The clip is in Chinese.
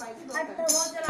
哎。